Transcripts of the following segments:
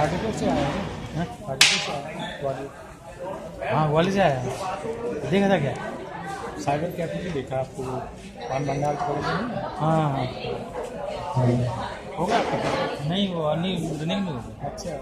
Thirty two से आया है? थर्टी टू से आया ग्वालियर हाँ ग्वालियर से आया देखा था क्या? साइबर कैफ़े भी देखा आपको पान बंगाल कॉलेज में हाँ? हाँ होगा आपका? नहीं वो नहीं नहीं होगा। अच्छा।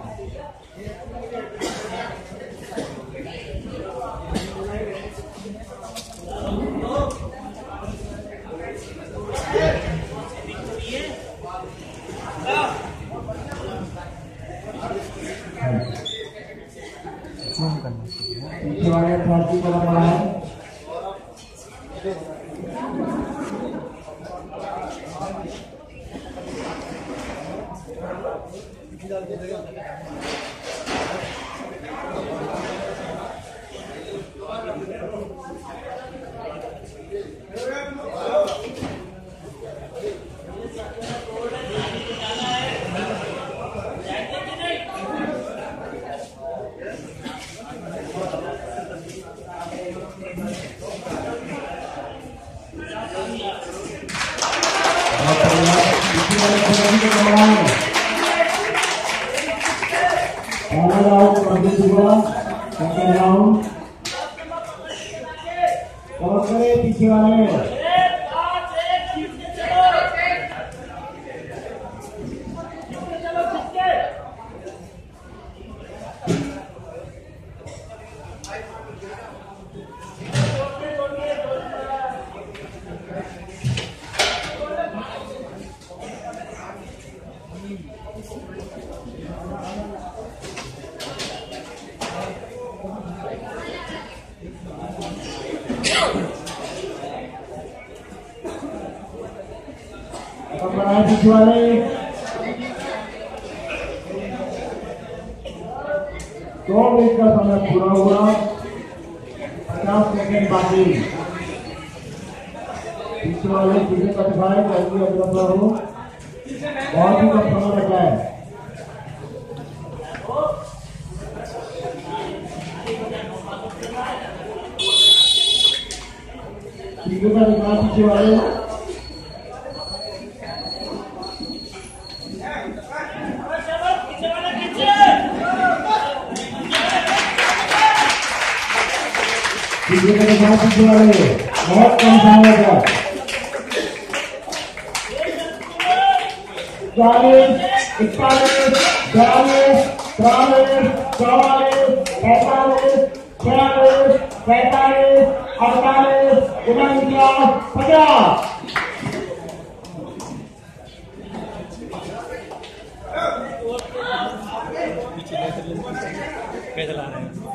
चाहिए पीछे वाले फारसी को पीछे वाले फारसी को लग रहा है पहला राउंड कंप्लीट हुआ सेकंड राउंड कवर दो मिनट का समय पूरा हुआ पचास सेकंड बाकी पीछे वाले पीछे का दिखाए अग्रसर हो बहुत ही कम समय बचा है बहुत कम चालीस इकतालीस बयालीस चौवालीस पैंतालीस छियालीस पैंतालीस अड़तालीस उनचास पचास। पैदल आ रहे हैं।